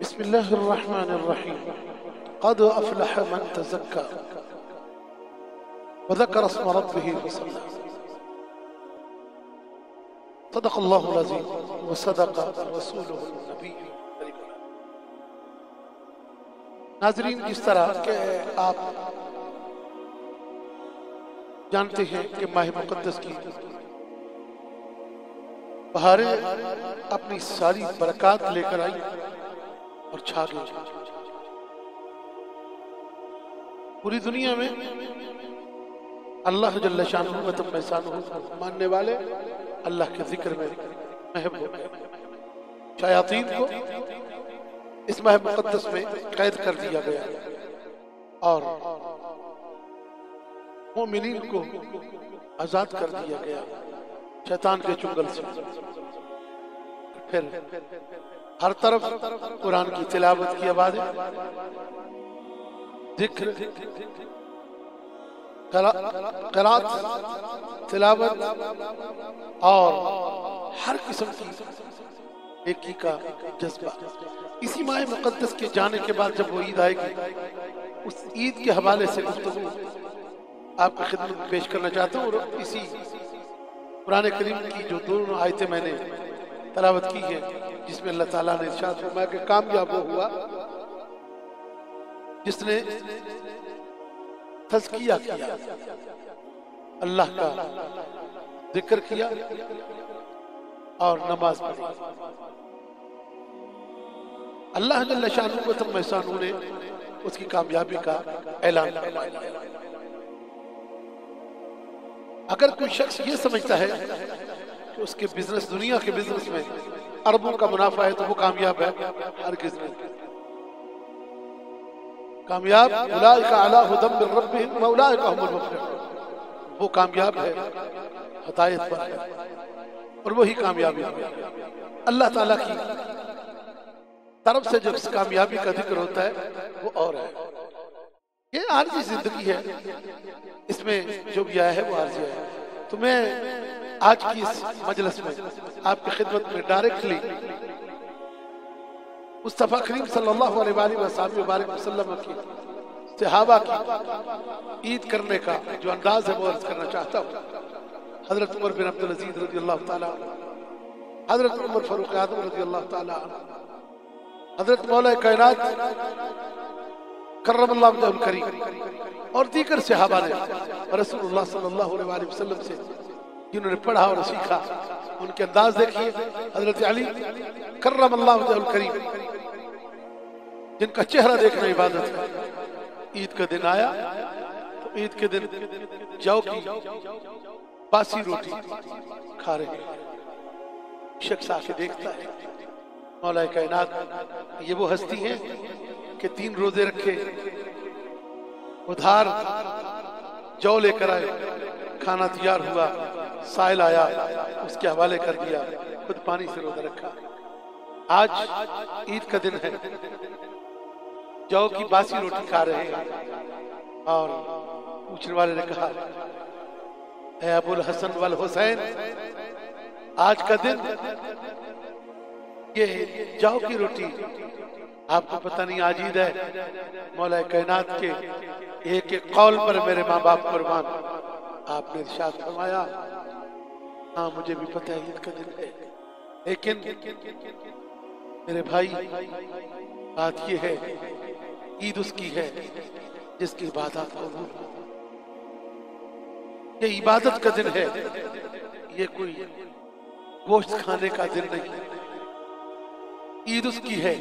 بسم الله الرحمن الرحيم. قد أفلح من تزكى. وذكر اسم ربه فصلى صدق الله العظيم وصدق رسوله النبي. ناظرین جس طرح کہ آپ جانتے ہیں کہ ماہ مقدس کی بہاریں اپنی ساری برکات لے کر آئیں۔ اور چھا گئی پوری دنیا میں اللہ جل شانہ و تم شانہ ماننے والے اللہ کے ذکر میں محب ہو۔ گئے شیاطین کو اس ماہ مقدس میں قید کر دیا گیا۔ اور مومنین کو آزاد کر دیا گیا۔ شیطان کے چنگل سے۔ پھر ہر طرف قرآن کی تلاوت کی آوازیں۔ ذکر قرآن، تلاوت اور ہر قسم کی ایکی کا جذبہ۔ اسی ماہ مقدس کے جانے کے بعد جب وہ عید آئے گی، اس عید کے حوالے سے گفتگو آپ کی خدمت پیش کرنا چاہتا ہوں اور اسی قرآن کریم کی جو دونوں آیتیں میں نے تلاوت کی ہے، جس میں اللہ تعالیٰ نے ارشاد فرمایا کہ کامیاب وہ ہوا جس نے تزکیہ کیا۔ اللہ کا ذکر کیا اور نماز پڑھی۔ اللہ جل شانہ و تم احسانوں نے اس کی کامیابی کا اعلان فرمایا۔ اگر کوئی شخص یہ سمجھتا ہے کہ اس کے بزنس دنیا کے بزنس میں اربوں کا منافع ہے تو وہ کامیاب ہے ہرگز نہیں۔ کامیاب اولئک علی ہدی من ربهم واولئک هم المفلحون۔ وہ کامیاب ہے، ہدایت پر ہے، اور وہی کامیابی۔ ہے اللہ تعالیٰ کی طرف سے جب اس کامیابی کا ذکر ہوتا ہے، وہ اور ہے۔ یہ عارضی زندگی ہے۔ اس میں جو بھی آیا ہے، وہ عارضی ہے۔ تو میں آج کی اس مجلس میں آپ کی خدمت میں ڈائریکٹلی مصطفیٰ کریم صلی اللہ علیہ وآلہ وسلم وبارک وسلم کی، صحابہ کی عید کرنے کا جو انداز ہے وہ عرض کرنا چاہتا ہوں۔ حضرت عمر بن عبدالعزیز رضی اللہ تعالیٰ حضرت عمر فاروق اعظم رضی اللہ تعالیٰ حضرت مولا کائنات کرم اللہ وجہ الکریم اور دیگر صحابہ نے رسول اللہ صلی اللہ علیہ وآلہ وسلم سے جنہوں نے پڑھا اور سیکھا، ان کے انداز دیکھیے، حضرت علی کرم اللہ وجہ الکریم، جن کا چہرہ دیکھنا عبادت ہے۔ عید کا دن آیا، تو عید کے دن جاؤ کی باسی روٹی کھا رہے شخص آ کے دیکھتا ہے، مولا کائنات، یہ وہ ہستی ہیں کہ تین روزے رکھے، ادھار جو لے کر آئے، کھانا تیار ہوا۔ سائل آیا، اس کے حوالے کر دیا، خود پانی سے روزہ رکھا۔ آج عید کا دن ہے۔ جو کی باسی روٹی کھا رہے ہیں۔ اور پوچھنے والے نے کہا، اے ابو الحسن والحسین، آج کا دن، یہ جاؤ کی روٹی۔ آپ کو پتہ نہیں آجید ہے۔ مولا کائنات کے ایک ایک قول پر میرے ماں باپ قربان آپ نے ارشاد فرمایا ہاں مجھے بھی پتہ ہے عید کا دن ہے۔ لیکن میرے بھائی، بات یہ ہے، عید اس کی ہے جس کی عبادت قبول یہ عبادت کا دن ہے۔ یہ کوئی گوشت کھانے کا دن نہیں۔ عید اس کی ہے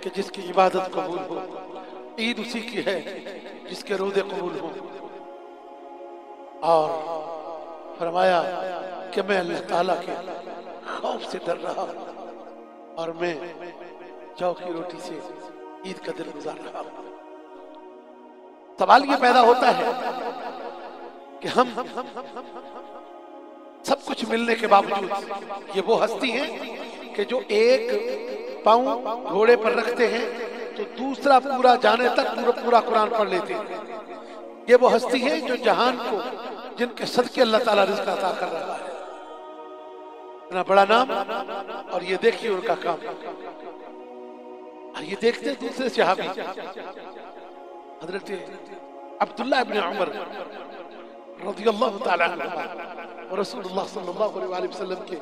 کہ جس کی عبادت قبول ہو۔ عید اسی کی ہے جس کے روزے قبول ہوں۔ اور فرمایا کہ میں اللہ تعالیٰ کے خوف سے ڈر رہا ہوں اور میں جو کی روٹی سے عید کا دل گزار رہا ہوں۔ سوال یہ پیدا ہوتا ہے کہ ہم سب کچھ ملنے کے باوجود یہ وہ ہستی ہیں کہ جو ایک پاؤں گھوڑے پر رکھتے ہیں تو دوسرا پورا جانے تک پورا پورا قرآن پڑھ لیتے ہیں۔ یہ وہ ہستی ہے جو جہان کو، جن کے صدقے اللہ تعالیٰ رزق عطا کر رہا ہے۔ اتنا بڑا نام اور یہ دیکھیے ان کا کام۔ اور یہ دیکھتے دوسرے صحابی۔ حضرت عبداللہ ابن عمر رضی اللہ تعالیٰ عنہ اور رسول اللہ صلی اللہ علیہ وسلم کے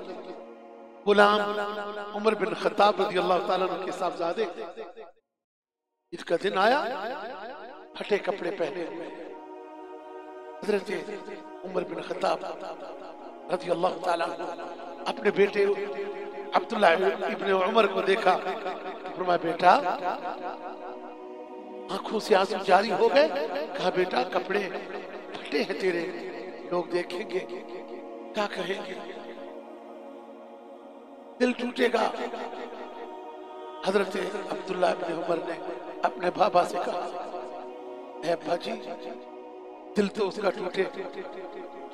غلام عمر بن خطاب رضی اللہ تعالیٰ عنہ کے صاحبزادے۔ اس کا دن آیا، پھٹے کپڑے پہنے۔ ہوئے حضرت عمر بن خطاب رضی اللہ تعالیٰ عنہ اپنے بیٹے عبداللہ ابن عمر کو دیکھا فرمایا بیٹا آنکھوں سے آنسو جاری ہو گئے۔ کہا بیٹا کپڑے پھٹے ہیں تیرے لوگ دیکھیں گے کیا کہیں گے؟ دل ٹوٹے گا۔ حضرت عبداللہ ابن عمر نے اپنے بابا سے کہا اے ابا جی دل تو اس کا ٹوٹے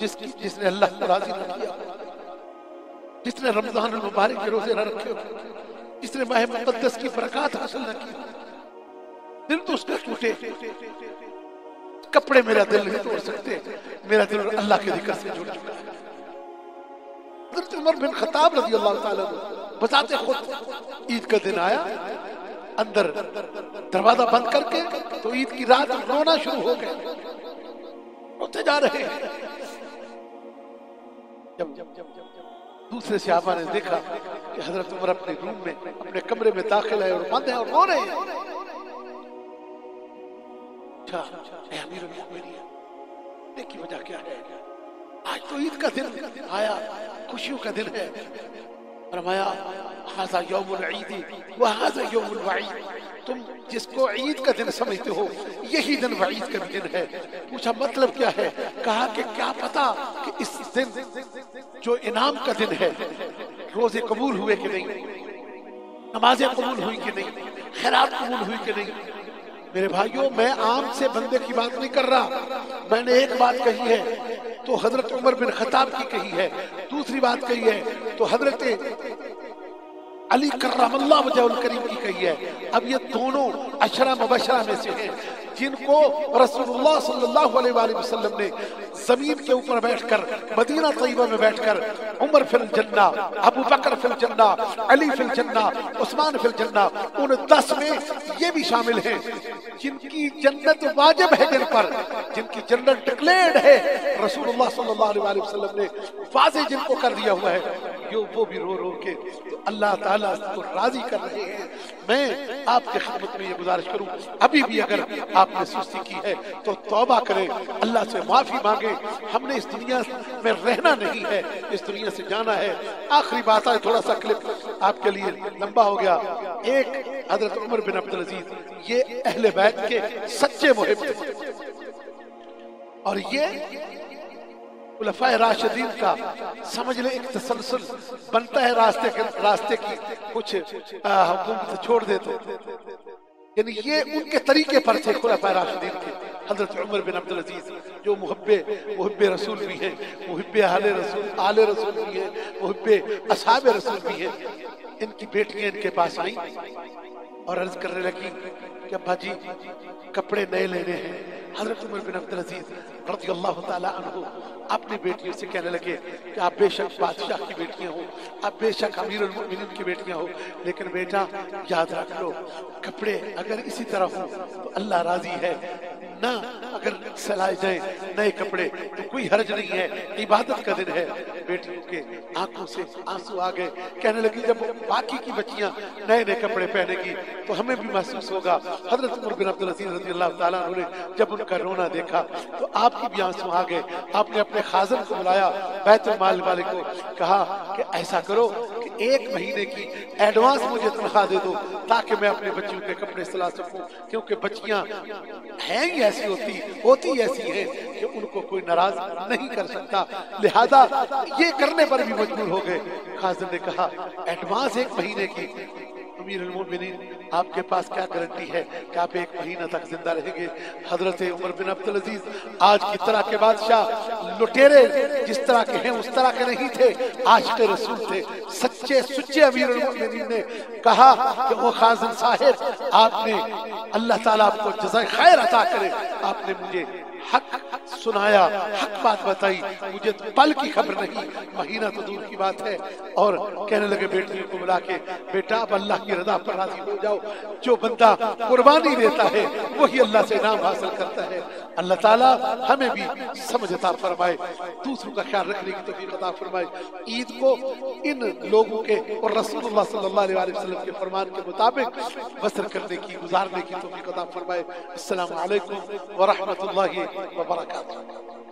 جس, جس نے اللہ کو راضی نہ کیا۔ جس نے رمضان المبارک کے روزے نہ رکھے ہو، جس نے ماہ مقدس کی برکات حاصل نہ کی، دل تو اس کا ٹوٹے کپڑے میرا دل نہیں توڑ سکتے، میرا دل اللہ کے ذکر سے جڑ چکا ہے۔ حضرت عمر بن خطاب رضی اللہ تعالیٰ بتاتے خود عید کا دن آیا، اندر دروازہ بند کر کے تو عید کی رات رونا شروع ہو گئے روتے جا رہے ہیں۔ جب جب جب جب دوسرے صحابہ نے دیکھا کہ حضرت عمر اپنے روم میں، اپنے کمرے میں داخل ہے اور بند ہے اور رو رہے ہیں۔ اچھا اے امیر المؤمنین کی وجہ کیا ہے؟ آج تو عید کا دن آیا، خوشیوں کا دن ہے۔ فرمایا حاضر یوم العید وحاضر یوم الوعید. تم جس کو عید کا دن سمجھتے ہو، یہی دن وعید کا دن ہے۔ پوچھا مطلب کیا ہے؟ کہا کہ کیا پتا کہ اس دن جو انعام کا دن ہے، روزے قبول ہوئے کہ نہیں؟ نمازیں قبول ہوئی کہ نہیں؟ خیرات قبول ہوئی کہ نہیں؟ میرے بھائیوں، میں عام سے بندے کی بات نہیں کر رہا۔ میں نے ایک بات کہی ہے، تو حضرت عمر بن خطاب کی کہی ہے۔ دوسری بات کہی ہے، تو حضرت علی کرم اللہ وجہ الکریم کی کہی ہے۔ اب یہ دونوں اشرا مبشرہ میں سے ہیں۔ جن کو رسول اللہ صلی اللہ علیہ وآلہ وسلم نے زمین کے اوپر بیٹھ کر مدینہ طیبہ میں بیٹھ کر عمر فی الجنہ، ابو بکر فی الجنہ، علی فی الجنہ، عثمان فی الجنہ، ان دس میں یہ بھی شامل ہیں۔ جن کی جنت واجب ہے جن پر، جن کی جنت ڈکلیئرڈ ہے رسول اللہ صلی اللہ علیہ وآلہ وسلم نے واضح جن کو کر دیا ہوا ہے۔ جو وہ بھی رو رو کے تو اللہ تعالیٰ کو راضی کر رہے ہیں۔ میں آپ کے خدمت میں یہ گزارش کروں۔ ابھی بھی اگر آپ نے سستی کی ہے تو توبہ کریں۔ اللہ سے معافی مانگے ہم نے اس دنیا میں رہنا نہیں ہے، اس دنیا سے جانا ہے۔ آخری بات ہے تھوڑا سا کلپ۔ آپ کے لیے لمبا ہو گیا۔ ایک حضرت عمر بن عبدالعزیز یہ اہل بیت کے سچے محب اور یہ خلفاء راشدین کا سمجھ لیں، ایک تسلسل بنتا ہے راستے کے راستے کی۔ کچھ حکومت چھوڑ دے تو۔ یعنی یہ ان کے طریقے پر تھے خلفاء راشدین کے۔ حضرت عمر بن عبدالعزیز، جو محب محب رسول بھی ہیں، محب اہل رسول آل رسول بھی ہیں، محب اصحاب رسول بھی ہیں۔ ان کی بیٹیاں ان کے پاس آئیں اور عرض کرنے لگی کہ ابا جی کپڑے نئے لینے ہیں۔ حضرت عمر بن عبدالعزیز رضی اللہ تعالیٰ عنہ اپنی بیٹیوں سے کہنے لگے کہ آپ بے شک بادشاہ کی بیٹیاں ہوں، آپ بے شک امیر المؤمنین کی بیٹیاں ہوں، لیکن بیٹا یاد رکھ لو، کپڑے اگر اسی طرح ہوں تو اللہ راضی ہے نہ اگر سلائے جائیں نئے کپڑے، تو کوئی حرج نہیں ہے، عبادت کا دن ہے۔ بیٹیوں کے آنکھوں سے آنسو آگئے کہنے لگی، جب باقی کی بچیاں نئے نئے کپڑے پہنے گی، تو ہمیں بھی محسوس ہوگا۔ حضرت عمر بن عبدالعزیز رضی اللہ تعالیٰ عنہ نے جب ان کا رونا دیکھا، تو آپ کی بھی آنسو آگئے آپ نے اپنے خازن کو بلایا، بیت المال والے کو کہا کہ ایسا کرو ایک مہینے کی ایڈوانس مجھے تنخواہ دے دو تاکہ میں اپنے بچیوں کے کپڑے سلا سکوں۔ کیونکہ بچیاں ہیں ہی ایسی ہوتی ہوتی ایسی ہے کہ ان کو کوئی ناراض نہیں کر سکتا۔ لہذا یہ کرنے پر بھی مجبور ہو گئے۔ خازن نے کہا ایڈوانس ایک مہینے کی امیر المومنین آپ کے پاس کیا گارنٹی ہے کہ آپ ایک مہینہ تک زندہ رہیں گے؟ حضرت عمر بن عبدالعزیز، آج کی طرح کے بادشاہ لٹیرے، جس طرح کے ہیں، اس طرح کے نہیں تھے، آج کے رسول تھے۔ سچے سچے امیر المومنین نے کہا کہ وہ خازن صاحب، آپ نے اللہ تعالیٰ آپ کو جزائے خیر عطا کرے۔ آپ نے مجھے حق سنایا، حق بات بتائی۔ مجھے پل کی خبر نہیں، مہینہ تو دور کی بات ہے۔ اور کہنے لگے بیٹی کو بلا کے، بیٹا، اب اللہ کی رضا پر راضی ہو جاؤ۔ جو بندہ قربانی دیتا ہے، وہی اللہ سے نام حاصل کرتا ہے۔ اللہ تعالیٰ ہمیں بھی سمجھتا فرمائے، دوسروں کا خیال رکھنے کی توفیق عطا فرمائے۔ عید کو ان لوگوں کے اور رسول اللہ صلی اللہ علیہ وسلم کے فرمان کے مطابق بسر کرنے کی، گزارنے کی توفیق عطا فرمائے۔ السلام علیکم ورحمۃ اللہ وبرکاتہ۔